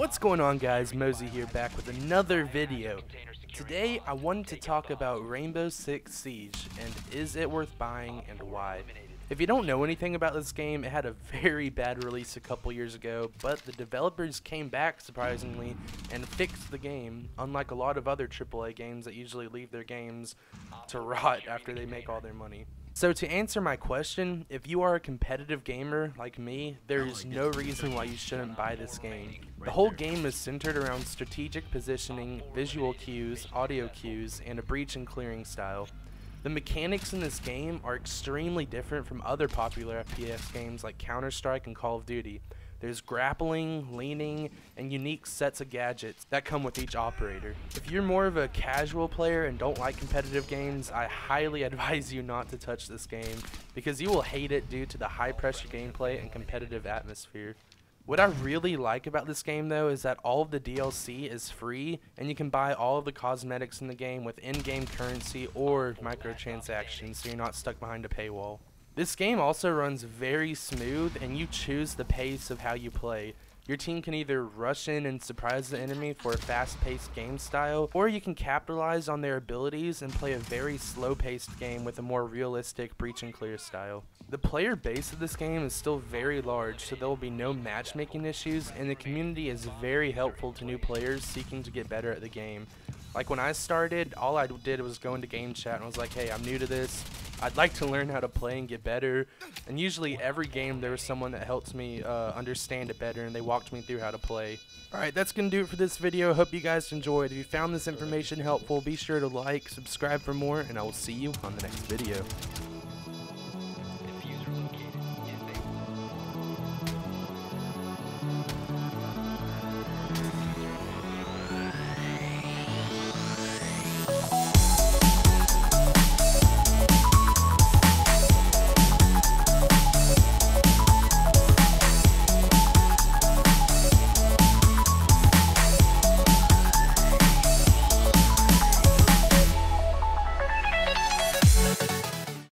What's going on guys, Mosey here back with another video. Today I wanted to talk about Rainbow Six Siege and is it worth buying and why. If you don't know anything about this game, it had a very bad release a couple years ago, but the developers came back surprisingly and fixed the game, unlike a lot of other AAA games that usually leave their games to rot after they make all their money. So to answer my question, if you are a competitive gamer like me, there is no reason why you shouldn't buy this game. The whole game is centered around strategic positioning, visual cues, audio cues, and a breach and clearing style. The mechanics in this game are extremely different from other popular FPS games like Counter-Strike and Call of Duty. There's grappling, leaning, and unique sets of gadgets that come with each operator. If you're more of a casual player and don't like competitive games, I highly advise you not to touch this game because you will hate it due to the high pressure gameplay and competitive atmosphere. What I really like about this game though is that all of the DLC is free and you can buy all of the cosmetics in the game with in-game currency or microtransactions so you're not stuck behind a paywall. This game also runs very smooth and you choose the pace of how you play. Your team can either rush in and surprise the enemy for a fast-paced game style, or you can capitalize on their abilities and play a very slow-paced game with a more realistic breach and clear style. The player base of this game is still very large, so there will be no matchmaking issues, and the community is very helpful to new players seeking to get better at the game. Like when I started, all I did was go into game chat and was like, hey, I'm new to this. I'd like to learn how to play and get better. And usually every game there was someone that helps me uh, understand it better and they walked me through how to play. Alright, that's going to do it for this video. Hope you guys enjoyed. If you found this information helpful, be sure to like, subscribe for more, and I will see you on the next video.